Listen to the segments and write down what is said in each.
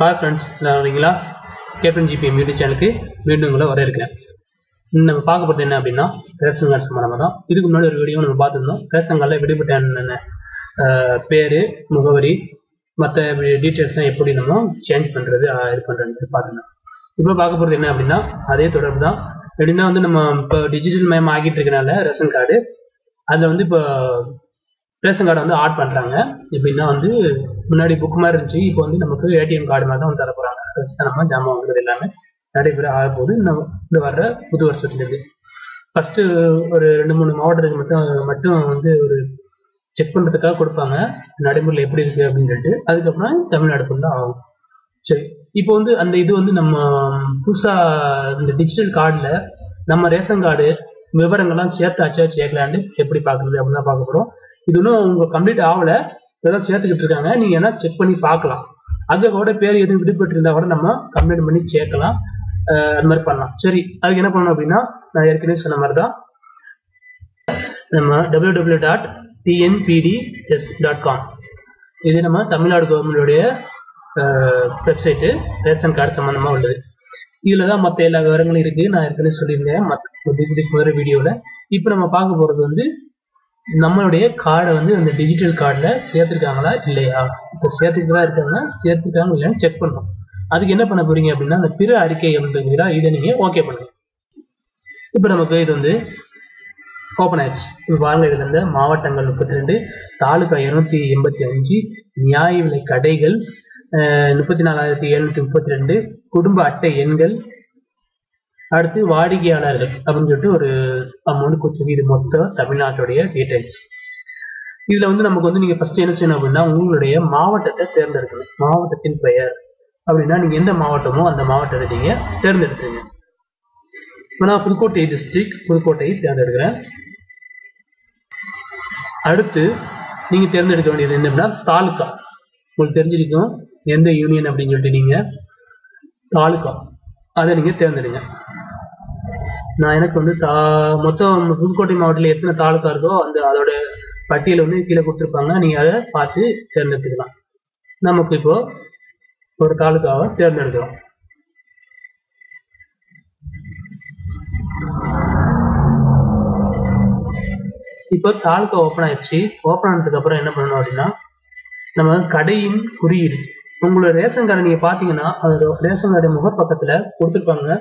Hi friends நான் வரீங்களா captain GBM YouTube சேனலுக்கு மீண்டும் உங்களை வரவேற்கிறேன். இன்னும் நம்ம பார்க்க போகிறது என்ன அப்படின்னா ரேஷன் கார்டு சம்மந்தமாக தான். இதுக்கு முன்னாடி ஒரு வீடியோ நம்ம பார்த்துருந்தோம். ரேஷன் கார்டில் விடுபட்ட என்னென்ன பேர் முகவரி மற்ற டீட்டெயில்ஸ்லாம் எப்படி நம்ம சேஞ்ச் பண்ணுறது இது பண்ணுறது பார்த்துருந்தோம். இப்போ பார்க்க போகிறது என்ன அப்படின்னா அதே தொடர்பு தான். எப்படின்னா வந்து நம்ம இப்போ டிஜிட்டல் மயம் ஆகிட்டு இருக்கனால ரேஷன் கார்டு அதில் வந்து இப்போ ரேஷன் கார்டை வந்து ஆட் பண்ணுறாங்க எப்படின்னா வந்து முன்னாடி புக் மாதிரி இருந்துச்சு. இப்போ வந்து நமக்கு ஏடிஎம் கார்டு மாதிரி தான் வந்து தர அதை வச்சு தான் நம்ம ஜாமான் வாங்குறது எல்லாமே நடைபெற ஆக போகுது. நம்ம இந்த வர்ற புது வருஷத்துலேருந்து. ஃபஸ்ட்டு ஒரு ரெண்டு மூணு மாவட்டத்துக்கு மட்டும் மட்டும் வந்து ஒரு செக் பண்ணுறதுக்காக கொடுப்பாங்க. நடைமுறையில் எப்படி இருக்குது அப்படின்னு சொல்லிட்டு. அதுக்கப்புறம் தமிழ்நாடு ஃபுல்லாக ஆகும். சரி. இப்போ வந்து அந்த இது வந்து நம்ம புதுசாக இந்த டிஜிட்டல் கார்டில் நம்ம ரேஷன் கார்டு விவரங்கள்லாம் சேர்த்தாச்சா சேர்க்கலான்னு எப்படி பார்க்குறது அப்படின்னு தான் பார்க்க போகிறோம் இது இன்னும் உங்க கம்ப்ளீட் ஆகல. இதெல்லாம் சேர்த்துக்கிட்டு இருக்காங்க. நீங்க என்ன செக் பண்ணி பார்க்கலாம். அதோட கூட பேர் எதுவும் விடுபட்டு இருந்தா கூட நம்ம கம்ப்ளைண்ட் பண்ணி சேர்க்கலாம். அஹ் அது மாதிரி பண்ணலாம். சரி அதுக்கு என்ன பண்ணணும் அப்படின்னா நான் ஏற்கனவே சொன்ன மாதிரி தான் நம்ம W W dot TNPDS dot com இது நம்ம தமிழ்நாடு கவர்மெண்டுடைய வெப்சைட்டு ரேஷன் கார்டு சம்மந்தமாக உள்ளது. இதில் தான் மற்ற எல்லா விவரங்களும் இருக்குது நான் ஏற்கனவே சொல்லியிருந்தேன். மற்ற இதுக்கு முதல் வீடியோவில் இப்போ நம்ம பார்க்க போகிறது வந்து நம்மளுடைய கார்டை வந்து அந்த டிஜிட்டல் கார்டில் சேர்த்துருக்காங்களா இல்லையா? இப்போ சேர்த்துக்கிட்டு இருக்காங்கன்னா சேர்த்துருக்காங்க இல்லையான்னு செக் பண்ணணும். அதுக்கு என்ன பண்ண போறீங்க அப்படின்னா அந்த பிற அறிக்கை அப்படிங்கிறா இதை நீங்கள் ஓகே பண்ணுங்க. இப்போ நமக்கு இது வந்து ஓப்பன் ஆயிடுச்சு. இப்போ இருந்த மாவட்டங்கள் முப்பத்தி ரெண்டு தாலுகா இருநூத்தி எண்பத்தி அஞ்சு நியாய விலை கடைகள் முப்பத்தி நாலாயிரத்தி எழுநூத்தி முப்பத்தி ரெண்டு குடும்ப அட்டை எண்கள் அடுத்து வாடிக்கையாளர்கள் அப்படின்னு சொல்லிட்டு ஒரு அமௌண்ட் கொடுத்துருக்கு இது மொத்த தமிழ்நாட்டுடைய டீடைல்ஸ் இதுல வந்து நமக்கு வந்து நீங்க ஃபர்ஸ்ட் என்ன செய்யணும் அப்படின்னா உங்களுடைய மாவட்டத்தை தேர்ந்தெடுக்கணும். மாவட்டத்தின் பெயர். அப்படின்னா நீங்க எந்த மாவட்டமோ அந்த மாவட்டத்தை நீங்க தேர்ந்தெடுக்கிறீங்க. இப்போ நான் புதுக்கோட்டை டிஸ்ட்ரிக்ட் புதுக்கோட்டையை தேர்ந்தெடுக்கிறேன். அடுத்து நீங்க தேர்ந்தெடுக்க வேண்டியது என்ன அப்படின்னா தாலுக்கா உங்களுக்கு தெரிஞ்சிருக்கும் எந்த யூனியன் அப்படின்னு சொல்லிட்டு நீங்க தாலுக்கா அதை நீங்க தேர்ந்தெடுங்க. நான் எனக்கு வந்து தா மொத்தம் புதுக்கோட்டை மாவட்டத்தில் எத்தனை தாலுக்கா இருக்கோ அந்த அதோட பட்டியல வந்து கீழே கொடுத்துருப்பாங்க. நீங்க அதை பார்த்து தேர்ந்தெடுத்துக்கலாம். நமக்கு இப்போ ஒரு தாலுக்காவை தேர்ந்தெடுக்கிறோம். இப்போ தாலுக்கா ஓப்பன் ஆயிடுச்சு. ஓப்பன் ஆனதுக்கு அப்புறம் என்ன பண்ணணும் அப்படின்னா நம்ம கடையின் குறியீடு. உங்களோட ரேஷன் கார்டை நீங்க பாத்தீங்கன்னா அதோட ரேஷன் கார்டு முகப்பக்கத்துல கொடுத்துருப்பாங்க.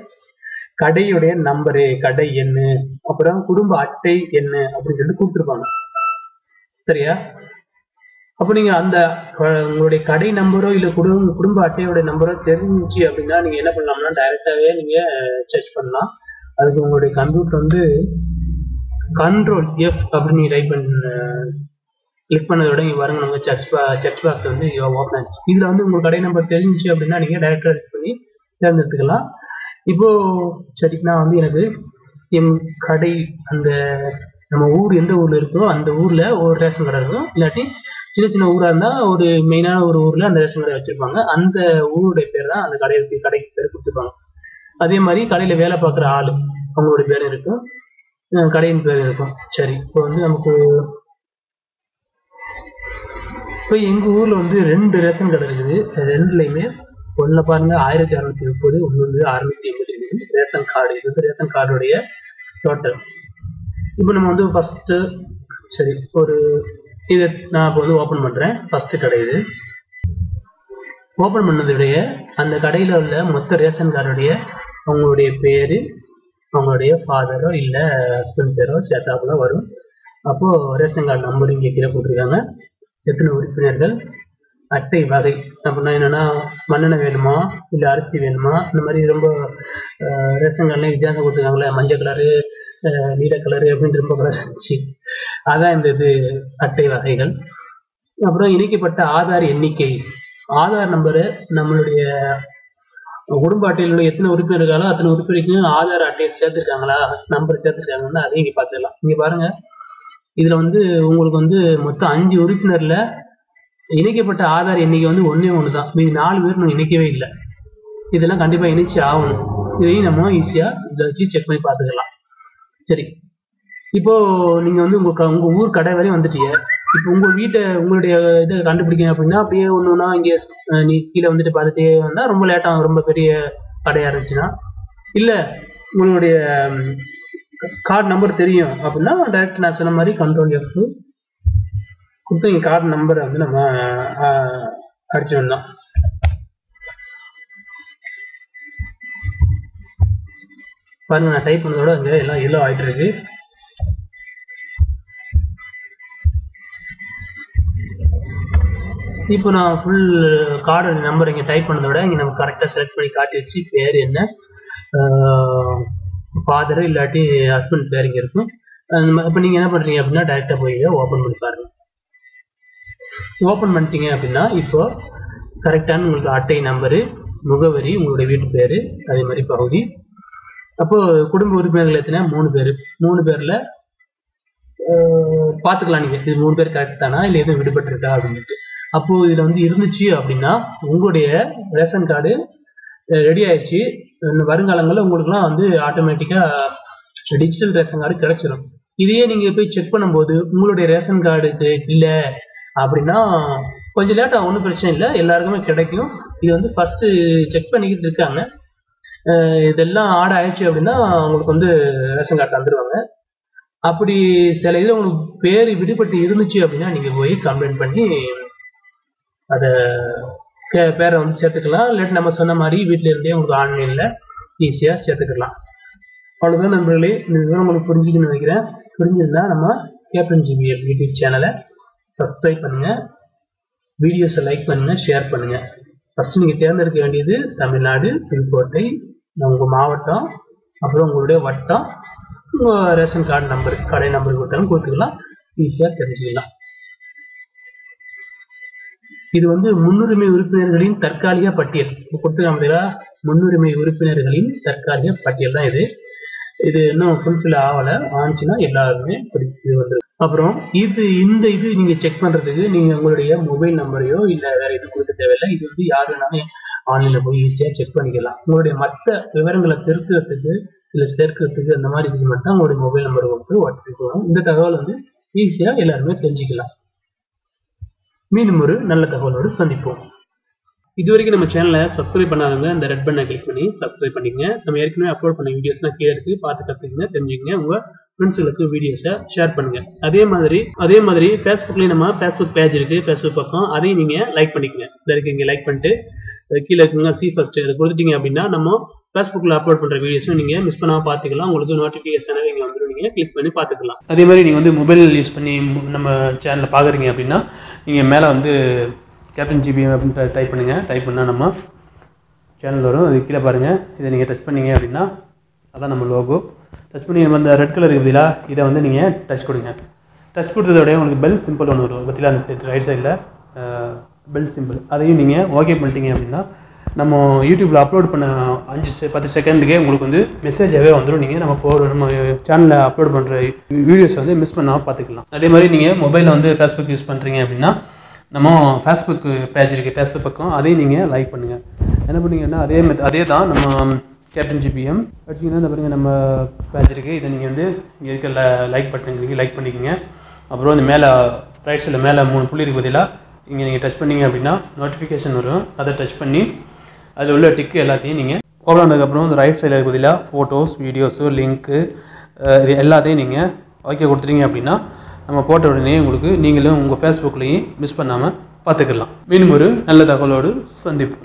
கடையுடைய நம்பரு கடை என்ன அப்புறம் குடும்ப அட்டை என்ன அப்படின்னு சொல்லிட்டு கொடுத்துருப்பாங்க. சரியா? அப்போ நீங்க அந்த உங்களுடைய கடை நம்பரோ இல்ல குடும்ப குடும்ப அட்டையோட நம்பரோ தெரிஞ்சிச்சு அப்படின்னா நீங்க என்ன பண்ணலாம்னா டைரக்டாவே நீங்க சர்ச் பண்ணலாம். அதுக்கு உங்களுடைய கம்ப்யூட்டர் வந்து கண்ட்ரோல் எஃப் அப்படின்னு ரைட் டைப் பண்ண கிளிக் பண்ணதோட இங்கே பாருங்க. நம்ம செஸ் செக் பாக்ஸ் வந்து ஓப்பன் ஆச்சு இதுல வந்து உங்க கடை நம்பர் தெரிஞ்சிச்சு அப்படின்னா நீங்க டேரக்டாக கிளிக் பண்ணி தேர்ந்தெடுத்துக்கலாம். இப்போ சரி நான் வந்து எனக்கு என் கடை அந்த நம்ம ஊர் எந்த ஊர்ல இருக்கோ அந்த ஊர்ல ஒரு ரேஷன் கடை இருக்கும். இல்லாட்டி சின்ன சின்ன ஊரா இருந்தா ஒரு மெயினான ஒரு ஊர்ல அந்த ரேஷன் கடை வச்சிருப்பாங்க. அந்த ஊருடைய பேர் தான் அந்த கடைக்கு கடைக்கு பேர் கொடுத்துருப்பாங்க. அதே மாதிரி கடையில வேலை பார்க்குற ஆள் அவங்களோட பேர் இருக்கும் கடையின் பேர் இருக்கும். சரி இப்போ வந்து நமக்கு இப்போ எங்க ஊர்ல வந்து ரெண்டு ரேஷன் கடை இருக்குது. ரெண்டுலையுமே ஒன்னு பாருங்க ஆயிரத்தி அறுநூத்தி முப்பது ஒன்னு அறுநூத்தி எண்பத்தி மூணு ரேஷன் கார்டு. இது வந்து ரேஷன் கார்டுடைய டோட்டல் இப்போ நம்ம வந்து ஃபர்ஸ்ட் சரி ஒரு இது நான் இப்போ வந்து ஓப்பன் பண்றேன். ஃபர்ஸ்ட் கடை இது. ஓப்பன் பண்ணதுடைய அந்த கடையில உள்ள மொத்த ரேஷன் கார்டுடைய அவங்களுடைய பேரு அவங்களுடைய ஃபாதரோ இல்லை ஹஸ்பண்ட் பேரோ சேர்த்தாப்புல வரும். அப்போ ரேஷன் கார்டு நம்பரும் இங்கே கீழே போட்டிருக்காங்க. எத்தனை உறுப்பினர்கள்? அட்டை வகை. அப்படின்னா என்னன்னா மண்ணெண்ணெய் வேணுமா? இல்லை அரிசி வேணுமா? இந்த மாதிரி ரொம்ப ரேஷன் கார்டுலாம் வித்தியாசம் கொடுத்துருக்காங்களே மஞ்சள் கலரு நீல கலரு அப்படின்னு ரொம்ப கலர் இருந்துச்சு. அதான் இந்த இது அட்டை வகைகள். அப்புறம் இணைக்கப்பட்ட ஆதார் எண்ணிக்கை. ஆதார் நம்பரு நம்மளுடைய குடும்ப அட்டையில எத்தனை உறுப்பினர் அத்தனை உறுப்பினருக்கும் ஆதார் அட்டையை சேர்த்துருக்காங்களா? நம்பர் சேர்த்துருக்காங்கன்னா அதையும் இங்கே பார்த்துக்கலாம் இங்கே பாருங்க. இதுல வந்து உங்களுக்கு வந்து மொத்தம் அஞ்சு உறுப்பினர்ல இணைக்கப்பட்ட ஆதார் எண்ணிக்கை வந்து ஒன்றே ஒன்று தான் மீதி நாலு பேர் நம்ம இணைக்கவே இல்லை. இதெல்லாம் கண்டிப்பாக இணைச்சு ஆகணும். இதையும் நம்ம ஈஸியாக இதை வச்சு செக் பண்ணி பார்த்துக்கலாம். சரி. இப்போ நீங்கள் வந்து உங்கள் உங்கள் ஊர் கடை வரையும் வந்துட்டீங்க. இப்போ உங்கள் வீட்டை உங்களுடைய இதை கண்டுபிடிக்கணும் அப்படின்னா அப்படியே ஒன்று ஒன்றா இங்கே நீ கீழே வந்துட்டு பார்த்துட்டே வந்தால் ரொம்ப லேட்டாகும் ரொம்ப பெரிய கடையாக இருந்துச்சுன்னா. இல்லை உங்களுடைய கார்டு நம்பர் தெரியும் அப்படின்னா டைரக்ட் நான் சொன்ன மாதிரி கண்ட்ரோல் எஃப் கொடுத்து இங்கே கார்டு நம்பரை வந்து நம்ம அடிச்சு வந்தோம் பாருங்க நான் டைப் பண்ணதோட இங்கே எல்லாம் எல்லோ ஆகிட்டு இருக்கு இப்போ நான் ஃபுல் கார்டு நம்பர் இங்கே டைப் பண்ணதோட விட இங்கே நம்ம கரெக்டாக செலக்ட் பண்ணி காட்டி வச்சு பேர் என்ன ஃபாதரு இல்லாட்டி ஹஸ்பண்ட் பேர் இங்கே இருக்கும். இப்போ நீங்கள் என்ன பண்ணுறீங்க அப்படின்னா டேரெக்டாக போய் ஓப்பன் பண்ணி பாருங்க. ஓப்பன் பண்ணிட்டீங்க அப்படின்னா இப்போ கரெக்டான உங்களுக்கு அட்டை நம்பரு முகவரி உங்களுடைய வீட்டு பேர் அதே மாதிரி பகுதி. அப்போ குடும்ப உறுப்பினர்கள் எத்தனை? மூணு பேர். மூணு பேரில் பார்த்துக்கலாம் நீங்கள் இது மூணு பேர் கரெக்ட் தானா? இல்லை எதுவும் விடுபட்டிருக்கா அப்படின்ட்டு. அப்போ இதில் வந்து இருந்துச்சு அப்படின்னா உங்களுடைய ரேஷன் கார்டு ரெடி ஆயிடுச்சு வருங்காலங்களில் உங்களுக்குலாம் வந்து ஆட்டோமேட்டிக்காக டிஜிட்டல் ரேஷன் கார்டு கிடைச்சிடும் இதையே நீங்கள் போய் செக் பண்ணும்போது உங்களுடைய ரேஷன் கார்டுக்கு இல்லை அப்படின்னா கொஞ்சம் லேட்டாக ஒன்றும் பிரச்சனை இல்லை. எல்லாருக்குமே கிடைக்கும். இது வந்து ஃபஸ்ட்டு செக் பண்ணிக்கிட்டு இருக்காங்க. இதெல்லாம் ஆட் ஆயிடுச்சு அப்படின்னா உங்களுக்கு வந்து ரேஷன் கார்டு தந்துடுவாங்க அப்படி சில இது உங்களுக்கு பேர் விடுபட்டு இருந்துச்சு அப்படின்னா நீங்கள் போய் கம்ப்ளைண்ட் பண்ணி அதை பேரை வந்து சேர்த்துக்கலாம். இல்லாட்டி நம்ம சொன்ன மாதிரி வீட்டில் இருந்தே உங்களுக்கு ஆன்லைனில் ஈஸியாக சேர்த்துக்கலாம். அவ்வளோதான் நண்பர்களே. இந்த விவரம் உங்களுக்கு புரிஞ்சுக்கணும்னு நினைக்கிறேன். புரிஞ்சிருந்தா நம்ம கேப்டன் ஜிபி யூடியூப் சேனலை சப்ஸ்கிரைப் பண்ணுங்கள் வீடியோஸை லைக் பண்ணுங்கள் ஷேர் பண்ணுங்கள் ஃபஸ்ட்டு நீங்கள் தேர்ந்தெடுக்க வேண்டியது தமிழ்நாடு திருக்கோட்டை உங்கள் மாவட்டம் அப்புறம் உங்களுடைய வட்டம் உங்கள் ரேஷன் கார்டு நம்பர் கடை நம்பர் கொடுத்தாலும் கொடுத்துக்கலாம். ஈஸியாக தெரிஞ்சுக்கலாம். இது வந்து முன்னுரிமை உறுப்பினர்களின் தற்காலிக பட்டியல். கொடுத்துருக்காங்க முன்னுரிமை உறுப்பினர்களின் தற்காலிக பட்டியல் தான் இது. இது இன்னும் ஃபுல்ஃபில் ஆகலை. ஆனிச்சுன்னா எல்லாருமே இது வந்துருக்கு அப்புறம் இது இந்த இது நீங்க செக் பண்றதுக்கு நீங்க உங்களுடைய மொபைல் நம்பரையோ இல்ல வேற எதுவும் கொடுக்க தேவையில்லை. இது வந்து யார் வேணாலும் ஆன்லைன்ல போய் ஈஸியா செக் பண்ணிக்கலாம். உங்களுடைய மற்ற விவரங்களை திருத்துறதுக்கு இல்ல சேர்க்கறதுக்கு அந்த மாதிரி இதுக்கு மட்டும் உங்களுடைய மொபைல் நம்பர் கொடுத்து வாட்ஸ்அப் வரும். இந்த தகவல் வந்து ஈஸியா எல்லாருமே தெரிஞ்சுக்கலாம். மீண்டும் ஒரு நல்ல தகவலோடு சந்திப்போம். இது வரைக்கும் நம்ம சேனலை சப்ஸ்கிரைப் பண்ணாதவங்க இந்த ரெட் பண்ணை கிளிக் பண்ணி சப்ஸ்கிரைப் பண்ணிக்கங்க. நம்ம ஏற்கனவே அப்லோட் பண்ண வீடியோஸ்லாம் கீழே இருக்கு. பார்த்து கற்றுக்குங்க தெரிஞ்சுக்கங்க. உங்க ஃப்ரெண்ட்ஸுகளுக்கு வீடியோஸை ஷேர் பண்ணுங்க. அதே மாதிரி அதே மாதிரி ஃபேஸ்புக்லேயும் நம்ம ஃபேஸ்புக் பேஜ் இருக்கு. ஃபேஸ்புக் பக்கம் அதையும் நீங்க லைக் பண்ணிக்கங்க. இதில் இருக்கு இங்கே லைக் பண்ணிட்டு கீழே இருக்குங்க சி ஃபர்ஸ்ட் இதை கொடுத்துட்டீங்க அப்படின்னா நம்ம ஃபேஸ்புக்கில் அப்லோட் பண்ணுற வீடியோஸும் நீங்கள் மிஸ் பண்ணாமல் பார்த்துக்கலாம். உங்களுக்கு நோட்டிஃபிகேஷனாக இங்கே வந்துடும் நீங்கள் கிளிக் பண்ணி பார்த்துக்கலாம். அதே மாதிரி நீங்கள் வந்து மொபைல் யூஸ் பண்ணி நம்ம சேனலில் பார்க்குறீங்க அப்படின்னா நீங்கள் மேலே வந்து கேப்டன் ஜிபிஎம் அப்படின்னு டைப் பண்ணுங்கள் டைப் பண்ணால் நம்ம சேனல் வரும். அது கீழே பாருங்கள் இதை நீங்கள் டச் பண்ணீங்க அப்படின்னா அதான் நம்ம லோகோ டச் பண்ணி நம்ம அந்த ரெட் கலர் இருக்குதுல இதை வந்து நீங்கள் டச் கொடுங்க. டச் கொடுத்ததோடய உங்களுக்கு பெல் சிம்பிள் ஒன்று வரும். பற்றியில் அந்த சைட் ரைட் சைடில் பெல் சிம்பிள் அதையும் நீங்கள் ஓகே பண்ணிட்டீங்க அப்படின்னா நம்ம யூடியூப்பில் அப்லோட் பண்ண அஞ்சு செ பத்து செகண்டுக்கே உங்களுக்கு வந்து மெசேஜாகவே வந்துடும் நீங்கள் நம்ம போகிற நம்ம சேனலில் அப்லோட் பண்ணுற வீடியோஸ் வந்து மிஸ் பண்ணாமல் பார்த்துக்கலாம். அதே மாதிரி நீங்கள் மொபைலில் வந்து ஃபேஸ்புக் யூஸ் பண்ணுறீங்க அப்படின்னா நம்ம ஃபேஸ்புக் பேஜ் இருக்குது ஃபேஸ்புக் பக்கம் அதையும் நீங்கள் லைக் பண்ணுங்கள் என்ன பண்ணீங்கன்னா அதே மெத் அதே தான் நம்ம கேப்டன் ஜிபிஎம் அடிச்சிங்கன்னா இந்த பாருங்கள் நம்ம பேஜ் இருக்குது இதை நீங்கள் வந்து இங்கே இருக்க லைக் பட்டன் லைக் பண்ணிக்கோங்க. அப்புறம் இந்த மேலே ரைட் சைடில் மேலே மூணு புள்ளி இருக்கு பதிலாக இங்கே நீங்கள் டச் பண்ணீங்க அப்படின்னா நோட்டிஃபிகேஷன் வரும். அதை டச் பண்ணி அதில் உள்ள டிக்கு எல்லாத்தையும் நீங்கள் ஓப்பன் ஆனதுக்கப்புறம் இந்த ரைட் சைடில் இருக்க பதிலாக ஃபோட்டோஸ் வீடியோஸு லிங்க்கு இது எல்லாத்தையும் நீங்கள் ஓகே கொடுத்துட்டீங்க அப்படின்னா நம்ம போட்ட உடனே உங்களுக்கு நீங்களும் உங்கள் ஃபேஸ்புக்லேயும் மிஸ் பண்ணாமல் பார்த்துக்கலாம். மீண்டும் ஒரு நல்ல தகவலோடு சந்திப்போம்.